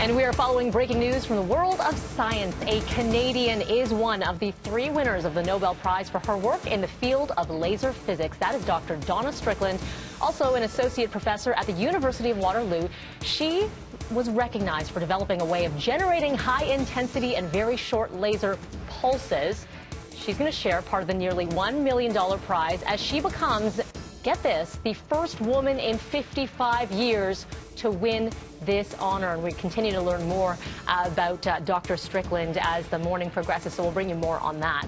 And we are following breaking news from the world of science. A Canadian is one of the three winners of the Nobel Prize for her work in the field of laser physics. That is Dr. Donna Strickland, also an associate professor at the University of Waterloo. She was recognized for developing a way of generating high intensity and very short laser pulses. She's going to share part of the nearly $1 million prize as she becomes get this, the first woman in 55 years to win this honor. And we continue to learn more uh, about uh, Dr. Strickland as the morning progresses, so we'll bring you more on that.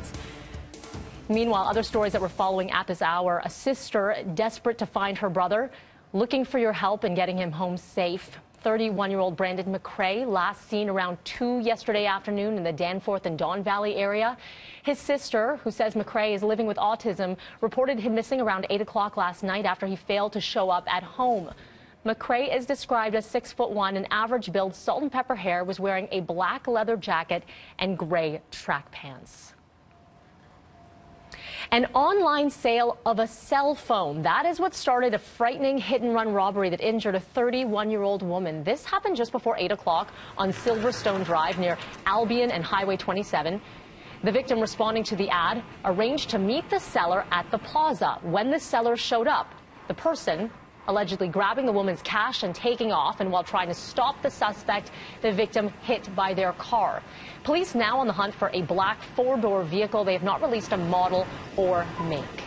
Meanwhile, other stories that we're following at this hour a sister desperate to find her brother, looking for your help in getting him home safe. 31 year old Brandon McCrae, last seen around 2 yesterday afternoon in the Danforth and Don Valley area. His sister, who says McCrae is living with autism, reported him missing around 8 o'clock last night after he failed to show up at home. McCrae is described as six foot one, an average build, salt and pepper hair, was wearing a black leather jacket and gray track pants. An online sale of a cell phone. That is what started a frightening hit and run robbery that injured a 31 year old woman. This happened just before 8 o'clock on Silverstone Drive near Albion and Highway 27. The victim responding to the ad arranged to meet the seller at the plaza. When the seller showed up, the person allegedly grabbing the woman's cash and taking off. And while trying to stop the suspect, the victim hit by their car. Police now on the hunt for a black four door vehicle. They have not released a model or make.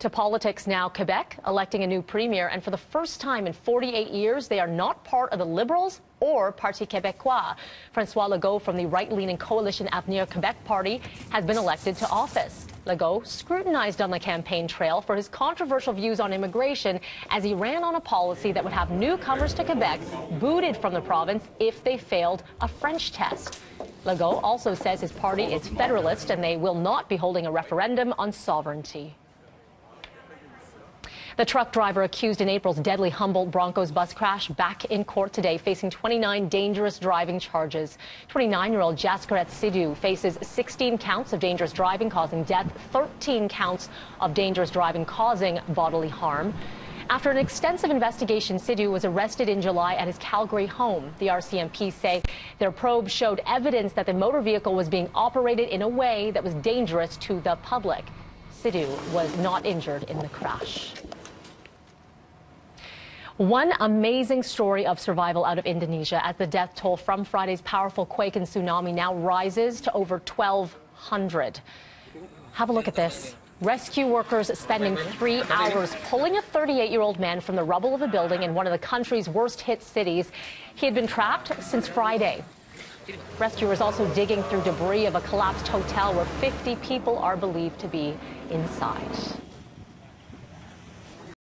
To politics now, Quebec electing a new premier, and for the first time in 48 years, they are not part of the Liberals or Parti Québécois. Francois Legault from the right-leaning coalition Avenir Quebec party has been elected to office. Legault scrutinized on the campaign trail for his controversial views on immigration as he ran on a policy that would have newcomers to Quebec booted from the province if they failed a French test. Legault also says his party is federalist and they will not be holding a referendum on sovereignty. The truck driver accused in April's deadly Humboldt Broncos bus crash back in court today, facing 29 dangerous driving charges. 29-year-old Jaskirat Sidhu faces 16 counts of dangerous driving causing death, 13 counts of dangerous driving causing bodily harm. After an extensive investigation, Sidhu was arrested in July at his Calgary home. The RCMP say their probe showed evidence that the motor vehicle was being operated in a way that was dangerous to the public. Sidhu was not injured in the crash. One amazing story of survival out of Indonesia as the death toll from Friday's powerful quake and tsunami now rises to over 1,200. Have a look at this. Rescue workers spending three hours pulling a 38 year old man from the rubble of a building in one of the country's worst hit cities. He had been trapped since Friday. Rescuers also digging through debris of a collapsed hotel where 50 people are believed to be inside.